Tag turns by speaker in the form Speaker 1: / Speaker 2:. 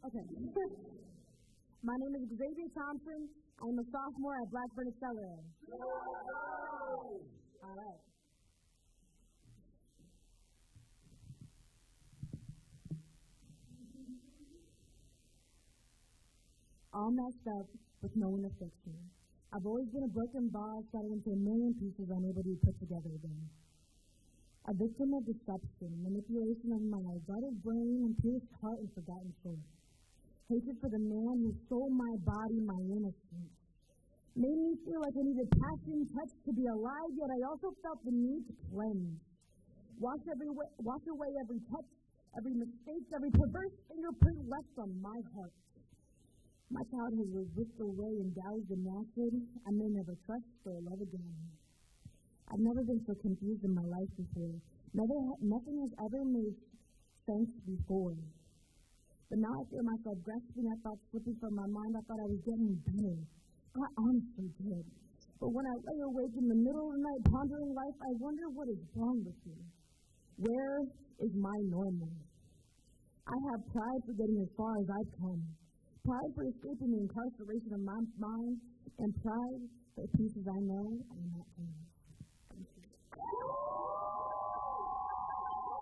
Speaker 1: Okay. My name is Xavier Thompson. I'm a sophomore at Blackburn Accelerator. All right. All messed up with no one to fix me. I've always been a broken ball shattered into a million pieces unable to be put together again. A victim of deception, manipulation of my guarded brain and pierced heart and forgotten soul. Hatred for the man who stole my body, my innocence. Made me feel like I needed passion, touch to be alive, yet I also felt the need to cleanse. Wash, every way, wash away every touch, every mistake, every perverse fingerprint left on my heart. My childhood was ripped away and doused in acid. I may never trust or love again. I've never been so confused in my life before. Never, nothing has ever made sense before. But now I feel myself grasping at thoughts slipping from my mind. I thought I was getting better. I honestly did. But when I lay awake in the middle of the night pondering life, I wonder what is wrong with me. Where is my normal? I have pride for getting as far as I've come. Pride for escaping the incarceration of my mind, and pride for the pieces I know are not.